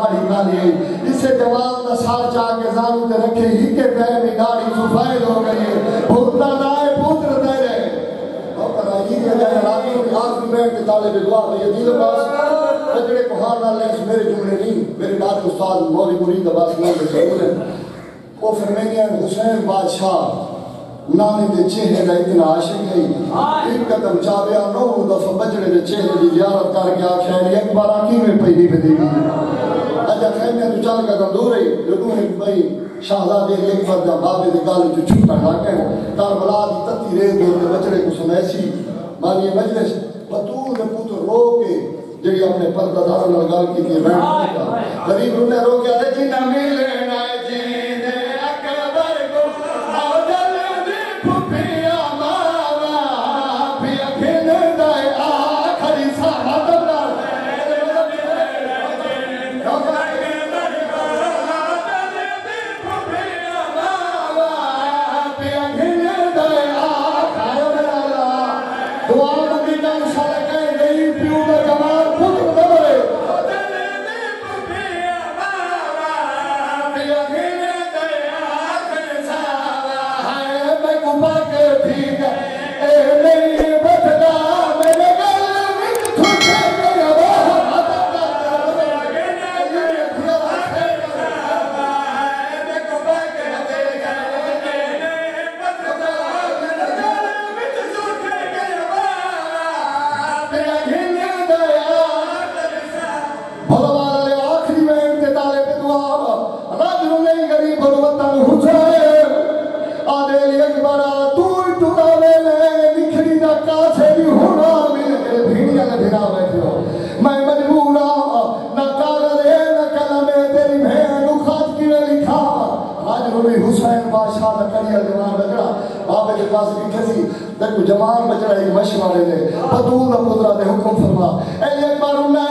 داڑھی کالی اسے جواب دا سار چاہ کے زانو تے رکھے، ہی کے پیر میں داڑھی سفید ہو گئی ہے۔ بھوتا دائے پوتر دے رہے۔ اور آئی کہ جائے راتی میں آخ میں بیٹھ کے طالب دعا میں یہ دیل پاس بجڑے کو ہار نہ لیں میرے جملے نہیں، میرے داد استاد مولی مرید عباس میں کے سکول ہے۔ وہ فرمینی فرمیگی حسین بادشاہ، نانے دے چہرے دا اتنا عاشق ہے ایک قدم چاہے نو دفعہ بچڑے دے چہرے دی زیارت کر کے آخر ایک بار آکی میں پہلی پہ دے خیمے تو چل قدم دور ہے لڈو نے بھائی شہزادے ایک بار دا بابے دے گالے جو چھوٹا لاکے تار بلا دی تتی دور دے بچڑے کو سمیسی مانی مجلس بطول دے پوتر رو کے جڑی اپنے پردہ داروں لگال کی تھی غریب رونے رو کے آدھے جی نہ ملے نبی کا جوان بچڑا ایک مشورے دے بطول پترہ دے حکم فرما اے ایک بار انہیں